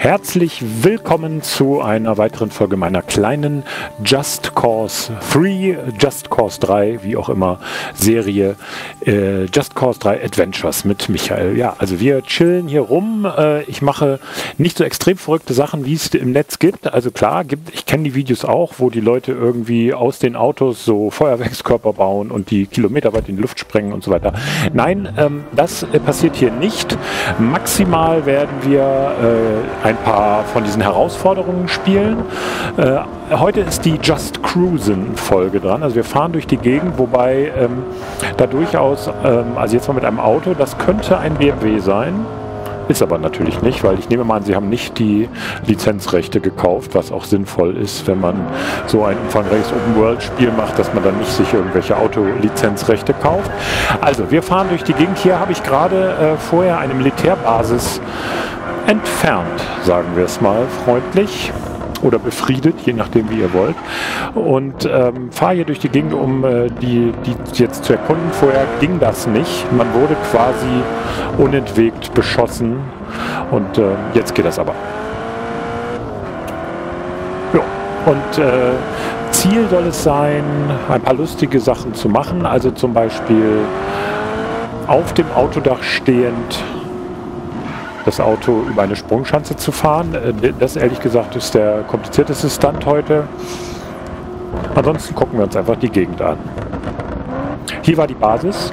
Herzlich willkommen zu einer weiteren Folge meiner kleinen Just Cause 3, Just Cause 3, wie auch immer, Serie äh, Just Cause 3 Adventures mit Michael. Ja, also wir chillen hier rum. Äh, ich mache nicht so extrem verrückte Sachen, wie es im Netz gibt. Also klar, gibt, ich kenne die Videos auch, wo die Leute irgendwie aus den Autos so Feuerwerkskörper bauen und die kilometerweit in die Luft sprengen und so weiter. Nein, ähm, das äh, passiert hier nicht. Maximal werden wir äh, ein paar von diesen Herausforderungen spielen. Äh, heute ist die Just Cruisen Folge dran. Also wir fahren durch die Gegend, wobei ähm, da durchaus, ähm, also jetzt mal mit einem Auto, das könnte ein BMW sein. Ist aber natürlich nicht, weil ich nehme mal an, Sie haben nicht die Lizenzrechte gekauft, was auch sinnvoll ist, wenn man so ein umfangreiches Open-World-Spiel macht, dass man dann nicht sich irgendwelche Autolizenzrechte kauft. Also, wir fahren durch die Gegend. Hier habe ich gerade äh, vorher eine Militärbasis entfernt, sagen wir es mal freundlich oder befriedet, je nachdem wie ihr wollt. Und ähm, fahre hier durch die Gegend, um äh, die, die jetzt zu erkunden. Vorher ging das nicht. Man wurde quasi unentwegt beschossen und äh, jetzt geht das aber. Ja, und äh, Ziel soll es sein, ein paar lustige Sachen zu machen. Also zum Beispiel auf dem Autodach stehend das Auto über eine Sprungschanze zu fahren. Äh, das ehrlich gesagt ist der komplizierteste Stunt heute. Ansonsten gucken wir uns einfach die Gegend an. Hier war die Basis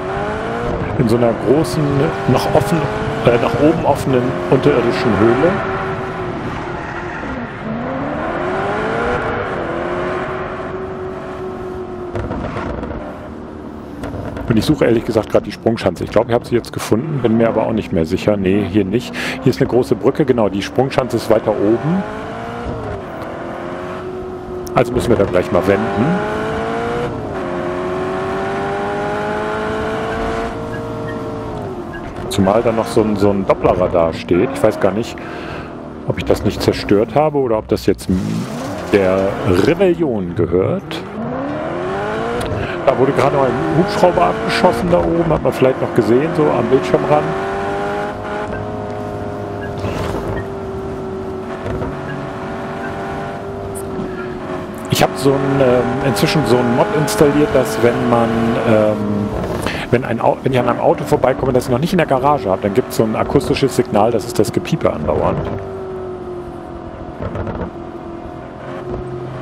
in so einer großen, nach, offen, äh, nach oben offenen unterirdischen Höhle. Und ich suche ehrlich gesagt gerade die Sprungschanze. Ich glaube, ich habe sie jetzt gefunden, bin mir aber auch nicht mehr sicher. Nee, hier nicht. Hier ist eine große Brücke, genau. Die Sprungschanze ist weiter oben. Also müssen wir da gleich mal wenden. Zumal da noch so ein, so ein Dopplerradar steht. Ich weiß gar nicht, ob ich das nicht zerstört habe oder ob das jetzt der Rebellion gehört. Da wurde gerade noch ein Hubschrauber abgeschossen da oben, hat man vielleicht noch gesehen, so am Bildschirmrand. Ich habe so ein, ähm, inzwischen so ein Mod installiert, dass wenn man, ähm, wenn, ein, wenn ich an einem Auto vorbeikomme, das ich noch nicht in der Garage habe, dann gibt es so ein akustisches Signal, das ist das Gepiepe andauernd.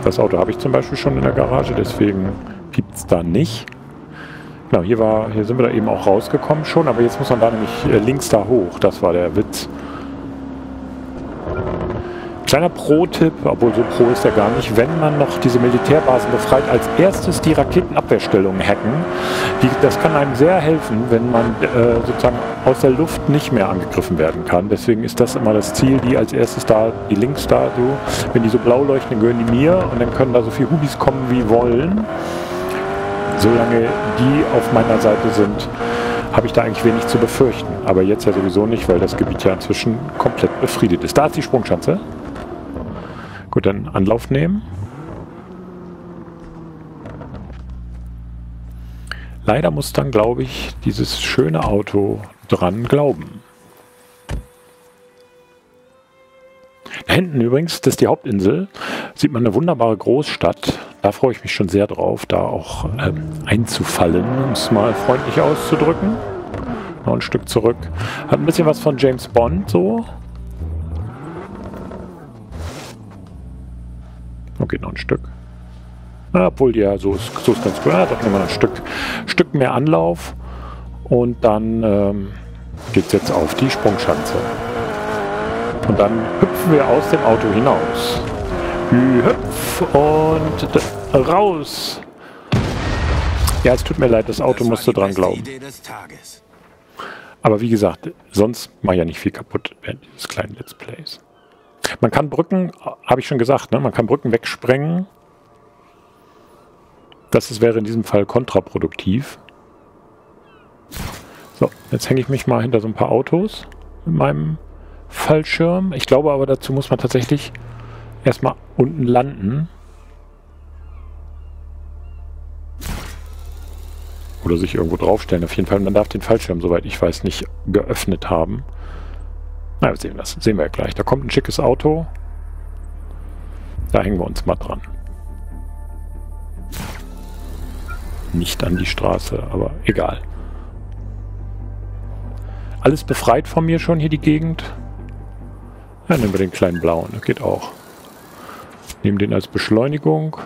Das Auto habe ich zum Beispiel schon in der Garage, deswegen es da nicht. Genau, hier, war, hier sind wir da eben auch rausgekommen schon, aber jetzt muss man da nämlich äh, links da hoch. Das war der Witz. Kleiner Pro-Tipp, obwohl so Pro ist er gar nicht, wenn man noch diese Militärbasen befreit, als erstes die Raketenabwehrstellungen hacken. Die, das kann einem sehr helfen, wenn man äh, sozusagen aus der Luft nicht mehr angegriffen werden kann. Deswegen ist das immer das Ziel, die als erstes da, die links da so, wenn die so blau leuchten, gehören die mir und dann können da so viele Hubis kommen wie wollen solange die auf meiner Seite sind, habe ich da eigentlich wenig zu befürchten. Aber jetzt ja sowieso nicht, weil das Gebiet ja inzwischen komplett befriedet ist. Da ist die Sprungschanze. Gut, dann Anlauf nehmen. Leider muss dann, glaube ich, dieses schöne Auto dran glauben. Da hinten übrigens, das ist die Hauptinsel, sieht man eine wunderbare Großstadt. Da freue ich mich schon sehr drauf, da auch ähm, einzufallen, um es mal freundlich auszudrücken. Noch ein Stück zurück. Hat ein bisschen was von James Bond so. Okay, noch ein Stück. Ja, obwohl, ja, so ist, so ist ganz gut. Ja, doch nehmen wir ein Stück, Stück mehr Anlauf. Und dann ähm, geht es jetzt auf die Sprungschanze. Und dann hüpfen wir aus dem Auto hinaus. Hüpf und raus. Ja, es tut mir leid, das Auto musste dran glauben. Aber wie gesagt, sonst mache ich ja nicht viel kaputt während dieses kleinen Let's Plays. Man kann Brücken, habe ich schon gesagt, ne? man kann Brücken wegsprengen. Das ist, wäre in diesem Fall kontraproduktiv. So, jetzt hänge ich mich mal hinter so ein paar Autos mit meinem Fallschirm. Ich glaube aber, dazu muss man tatsächlich erstmal unten landen. Oder sich irgendwo draufstellen. Auf jeden Fall, man darf den Fallschirm, soweit ich weiß, nicht geöffnet haben. Na, wir sehen das. Sehen wir gleich. Da kommt ein schickes Auto. Da hängen wir uns mal dran. Nicht an die Straße, aber egal. Alles befreit von mir schon hier die Gegend. Ja, nehmen wir den kleinen blauen. Das geht auch. Nehmen den als Beschleunigung.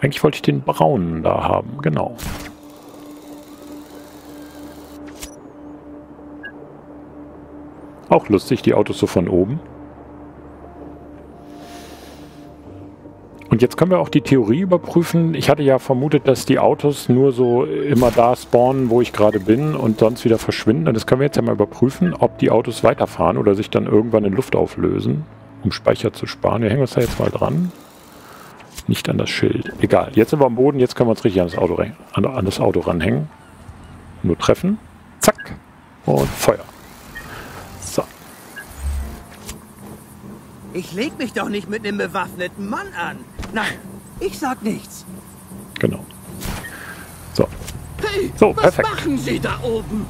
Eigentlich wollte ich den braunen da haben, genau. Auch lustig, die Autos so von oben. Und jetzt können wir auch die Theorie überprüfen. Ich hatte ja vermutet, dass die Autos nur so immer da spawnen, wo ich gerade bin und sonst wieder verschwinden. Und das können wir jetzt ja mal überprüfen, ob die Autos weiterfahren oder sich dann irgendwann in Luft auflösen, um Speicher zu sparen. Wir hängen uns da jetzt mal dran. Nicht an das Schild. Egal. Jetzt sind wir am Boden, jetzt können wir uns richtig an das Auto, an, an das Auto ranhängen. Nur treffen. Zack. Und Feuer. So. Ich leg mich doch nicht mit einem bewaffneten Mann an. Nein, ich sag nichts. Genau. So. Hey, So, was perfekt. machen Sie da oben?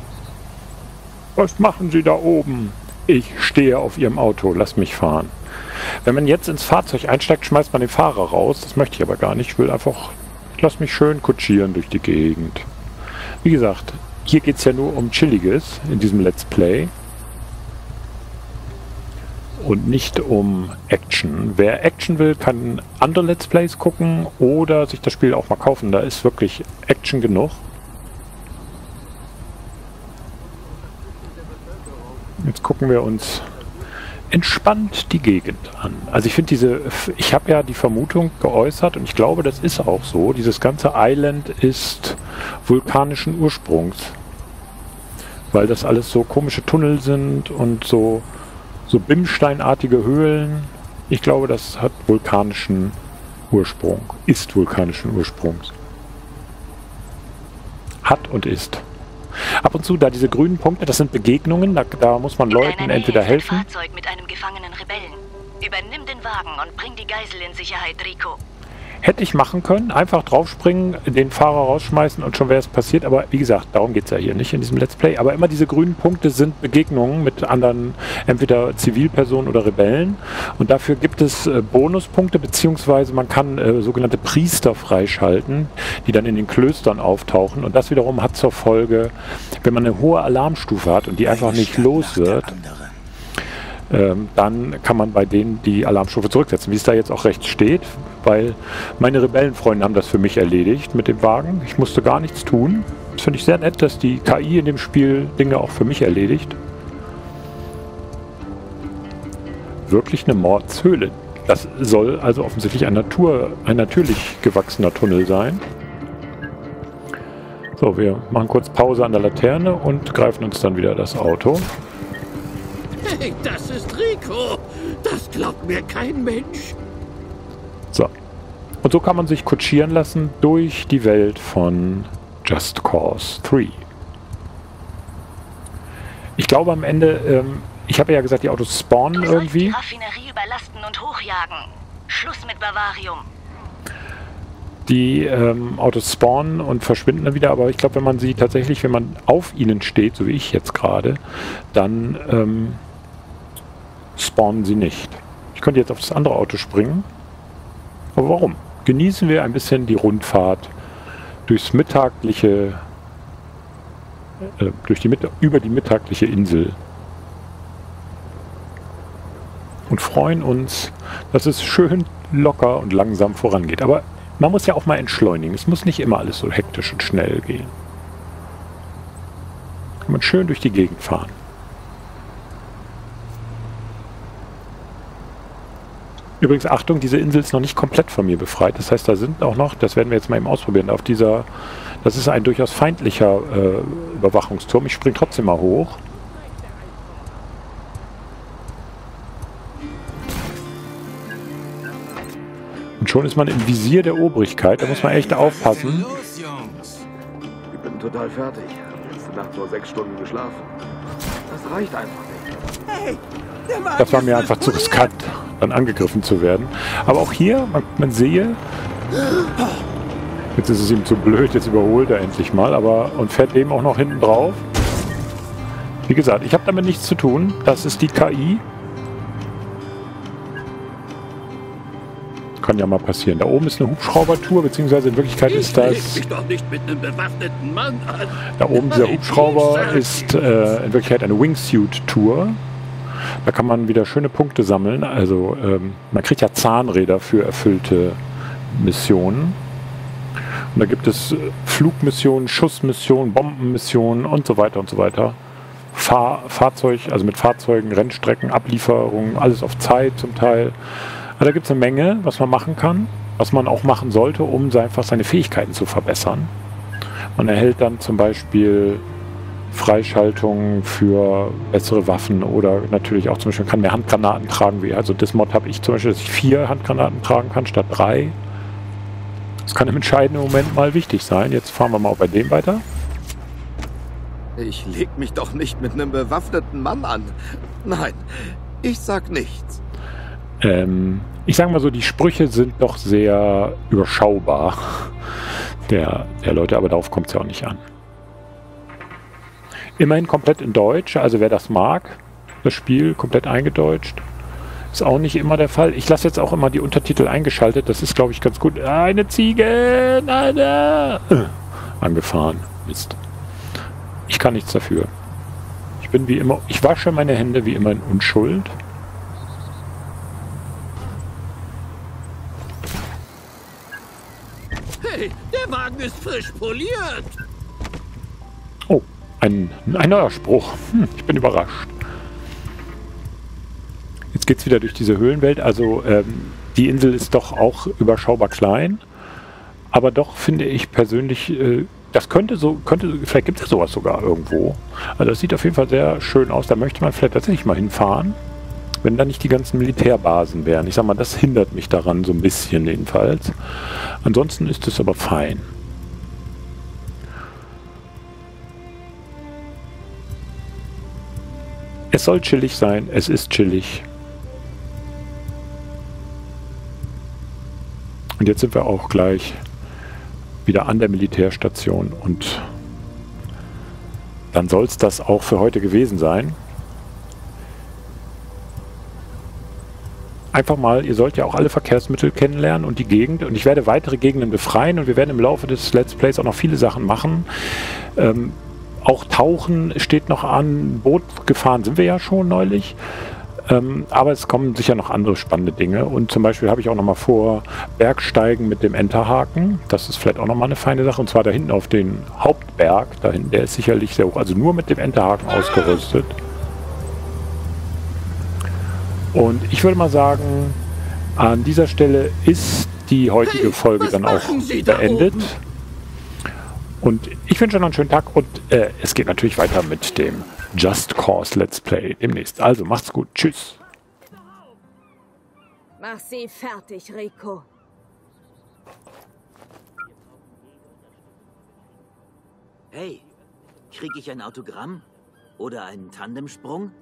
Was machen Sie da oben? Ich stehe auf Ihrem Auto, lass mich fahren. Wenn man jetzt ins Fahrzeug einsteigt, schmeißt man den Fahrer raus. Das möchte ich aber gar nicht. Ich will einfach, lass mich schön kutschieren durch die Gegend. Wie gesagt, hier geht es ja nur um Chilliges in diesem Let's Play. Und nicht um Action. Wer Action will, kann andere Let's Plays gucken oder sich das Spiel auch mal kaufen. Da ist wirklich Action genug. Jetzt gucken wir uns entspannt die Gegend an. Also ich finde diese, ich habe ja die Vermutung geäußert und ich glaube, das ist auch so. Dieses ganze Island ist vulkanischen Ursprungs, weil das alles so komische Tunnel sind und so so Bimsteinartige Höhlen. Ich glaube, das hat vulkanischen Ursprung, ist vulkanischen Ursprungs. Hat und ist. Ab und zu da diese grünen Punkte, das sind Begegnungen, da, da muss man In Leuten entweder ist ein helfen. Fahrzeug mit einem gefangenen Rebellen. Übernimm den Wagen und bring die Geisel in Sicherheit, Rico. Hätte ich machen können, einfach draufspringen, den Fahrer rausschmeißen und schon wäre es passiert. Aber wie gesagt, darum geht es ja hier nicht in diesem Let's Play. Aber immer diese grünen Punkte sind Begegnungen mit anderen, entweder Zivilpersonen oder Rebellen. Und dafür gibt es äh, Bonuspunkte, beziehungsweise man kann äh, sogenannte Priester freischalten, die dann in den Klöstern auftauchen. Und das wiederum hat zur Folge, wenn man eine hohe Alarmstufe hat und die einfach nicht los wird, ähm, dann kann man bei denen die Alarmstufe zurücksetzen, wie es da jetzt auch rechts steht, weil meine Rebellenfreunde haben das für mich erledigt mit dem Wagen. Ich musste gar nichts tun. Das finde ich sehr nett, dass die KI in dem Spiel Dinge auch für mich erledigt. Wirklich eine Mordshöhle. Das soll also offensichtlich ein, Natur, ein natürlich gewachsener Tunnel sein. So, wir machen kurz Pause an der Laterne und greifen uns dann wieder das Auto. Hey, das ist Rico. Das glaubt mir kein Mensch. So. Und so kann man sich kutschieren lassen durch die Welt von Just Cause 3. Ich glaube am Ende, ähm, ich habe ja gesagt, die Autos spawnen Du sollst die irgendwie. Raffinerie überlasten und hochjagen. Schluss mit Bavarium. Die ähm, Autos spawnen und verschwinden dann wieder, aber ich glaube, wenn man sie tatsächlich, wenn man auf ihnen steht, so wie ich jetzt gerade, dann ähm, spawnen sie nicht. Ich könnte jetzt auf das andere Auto springen. Aber warum? Genießen wir ein bisschen die Rundfahrt durchs mittagliche, äh, durch die, über die mittagliche Insel und freuen uns, dass es schön locker und langsam vorangeht. Aber man muss ja auch mal entschleunigen. Es muss nicht immer alles so hektisch und schnell gehen. Kann man schön durch die Gegend fahren. Übrigens, Achtung, diese Insel ist noch nicht komplett von mir befreit. Das heißt, da sind auch noch, das werden wir jetzt mal eben ausprobieren, auf dieser, das ist ein durchaus feindlicher äh, Überwachungsturm. Ich springe trotzdem mal hoch. Und schon ist man im Visier der Obrigkeit. Da muss man echt aufpassen. Ich bin total fertig. Letzte Nacht nur sechs Stunden geschlafen. Das reicht einfach nicht. Das war mir einfach zu riskant, dann angegriffen zu werden. Aber auch hier, man, man sehe, Jetzt ist es ihm zu blöd, jetzt überholt er endlich mal, aber und fährt dem auch noch hinten drauf. Wie gesagt, ich habe damit nichts zu tun. Das ist die KI. Kann ja mal passieren. Da oben ist eine Hubschraubertour, beziehungsweise in Wirklichkeit Ich ist das. Da oben dieser Hubschrauber ist äh, in Wirklichkeit eine Wingsuit-Tour. Da kann man wieder schöne Punkte sammeln. Also ähm, man kriegt ja Zahnräder für erfüllte Missionen. Und da gibt es äh, Flugmissionen, Schussmissionen, Bombenmissionen und so weiter und so weiter. Fahr Fahrzeug, also mit Fahrzeugen, Rennstrecken, Ablieferungen, alles auf Zeit zum Teil. Aber da gibt es eine Menge, was man machen kann, was man auch machen sollte, um einfach seine Fähigkeiten zu verbessern. Man erhält dann zum Beispiel Freischaltungen für bessere Waffen oder natürlich auch zum Beispiel kann mehr Handgranaten tragen. Wie, also das Mod habe ich zum Beispiel, dass ich vier Handgranaten tragen kann statt drei. Das kann im entscheidenden Moment mal wichtig sein. Jetzt fahren wir mal bei dem weiter. Ich leg mich doch nicht mit einem bewaffneten Mann an. Nein, ich sag nichts. Ähm, ich sage mal so, die Sprüche sind doch sehr überschaubar der, der Leute, aber darauf kommt es ja auch nicht an. Immerhin komplett in Deutsch, also wer das mag, das Spiel komplett eingedeutscht. Ist auch nicht immer der Fall. Ich lasse jetzt auch immer die Untertitel eingeschaltet, das ist glaube ich ganz gut. Eine Ziege, eine! Angefahren. Mist. Ich kann nichts dafür. Ich bin wie immer, ich wasche meine Hände wie immer in Unschuld. Hey, der Wagen ist frisch poliert. Ein, ein neuer Spruch. Hm, ich bin überrascht. Jetzt geht's wieder durch diese Höhlenwelt. Also ähm, die Insel ist doch auch überschaubar klein. Aber doch finde ich persönlich, äh, das könnte so, könnte, vielleicht gibt es sowas sogar irgendwo. Also das sieht auf jeden Fall sehr schön aus. Da möchte man vielleicht tatsächlich mal hinfahren. Wenn da nicht die ganzen Militärbasen wären. Ich sag mal, das hindert mich daran so ein bisschen jedenfalls. Ansonsten ist es aber fein. Es soll chillig sein, es ist chillig. Und jetzt sind wir auch gleich wieder an der Militärstation und dann soll es das auch für heute gewesen sein. Einfach mal, ihr sollt ja auch alle Verkehrsmittel kennenlernen und die Gegend und ich werde weitere Gegenden befreien und wir werden im Laufe des Let's Plays auch noch viele Sachen machen. Ähm, auch Tauchen steht noch an, Boot gefahren sind wir ja schon neulich. Ähm, aber es kommen sicher noch andere spannende Dinge. Und zum Beispiel habe ich auch noch mal vor, Bergsteigen mit dem Enterhaken. Das ist vielleicht auch noch mal eine feine Sache. Und zwar da hinten auf den Hauptberg. Da hinten, der ist sicherlich sehr hoch. Also nur mit dem Enterhaken ausgerüstet. Und ich würde mal sagen, an dieser Stelle ist die heutige Folge dann auch beendet. oben? Und ich wünsche euch noch einen schönen Tag und äh, es geht natürlich weiter mit dem Just Cause Let's Play demnächst. Also macht's gut. Tschüss. Mach sie fertig, Rico. Hey, krieg ich ein Autogramm? Oder einen Tandemsprung?